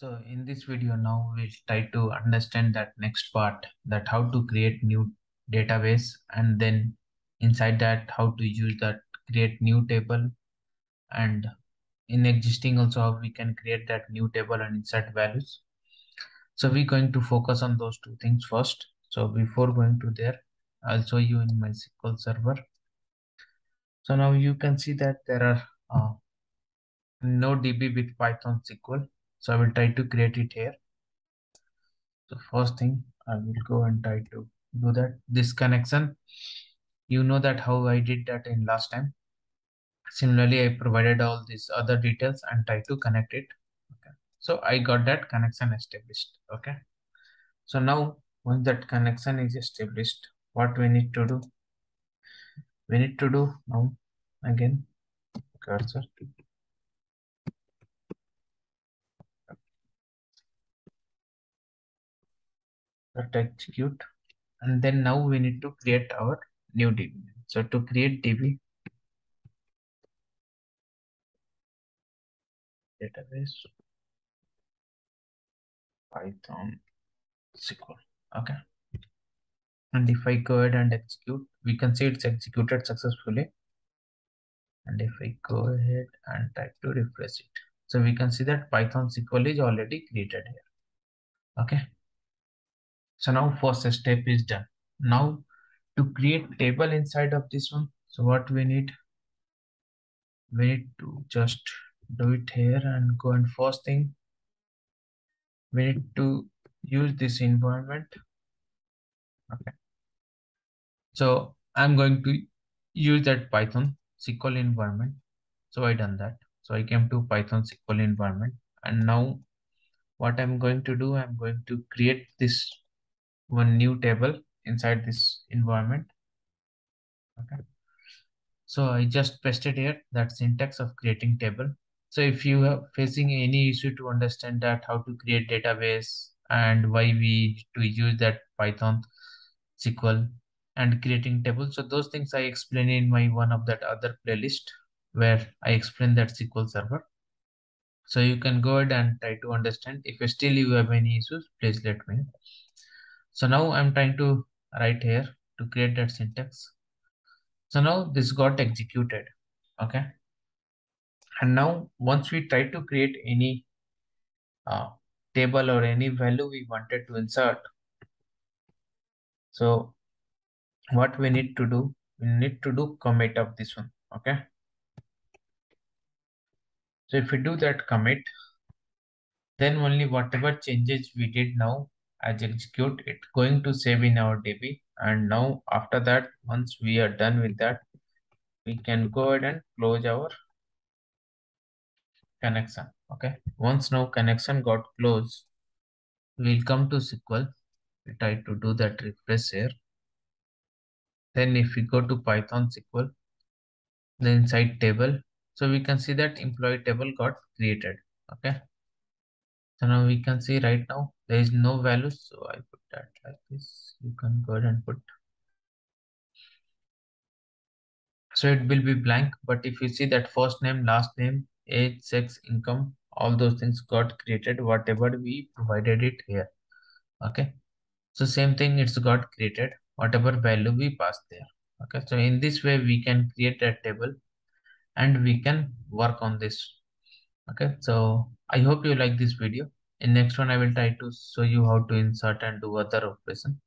So in this video now we'll try to understand that next part that how to create new database and then inside that how to use that create new table and in existing also how we can create that new table and insert values. So we're going to focus on those two things first. So before going to there, I'll show you in my SQL server. So now you can see that there are uh, no DB with Python SQL so I will try to create it here. So first thing I will go and try to do that. This connection, you know that how I did that in last time. Similarly, I provided all these other details and try to connect it. Okay. So I got that connection established. Okay. So now once that connection is established, what we need to do? We need to do now again cursor that execute and then now we need to create our new DB. So to create DB database Python SQL. Okay. And if I go ahead and execute, we can see it's executed successfully. And if I go ahead and try to refresh it, so we can see that Python SQL is already created here. Okay. So now first step is done. Now to create table inside of this one, so what we need, we need to just do it here and go and first thing, we need to use this environment. Okay. So I'm going to use that Python SQL environment. So I done that. So I came to Python SQL environment and now what I'm going to do, I'm going to create this one new table inside this environment. Okay. So I just pasted here that syntax of creating table. So if you are facing any issue to understand that how to create database and why we to use that Python SQL and creating table. So those things I explain in my one of that other playlist where I explain that SQL server. So you can go ahead and try to understand. If still you have any issues, please let me. So now I'm trying to write here to create that syntax. So now this got executed. Okay. And now once we try to create any uh, table or any value we wanted to insert. So what we need to do, we need to do commit of this one. Okay. So if we do that commit, then only whatever changes we did now as execute it going to save in our DB. And now after that, once we are done with that, we can go ahead and close our connection. Okay. Once now connection got closed, we'll come to SQL. We try to do that refresh here. Then if we go to Python SQL, then inside table, so we can see that employee table got created. Okay. So now we can see right now there is no value. So I put that like this. You can go ahead and put. So it will be blank. But if you see that first name, last name, age, sex, income, all those things got created, whatever we provided it here. Okay. So same thing it's got created, whatever value we pass there. Okay. So in this way, we can create a table and we can work on this. Okay. So I hope you like this video. In next one, I will try to show you how to insert and do other operation.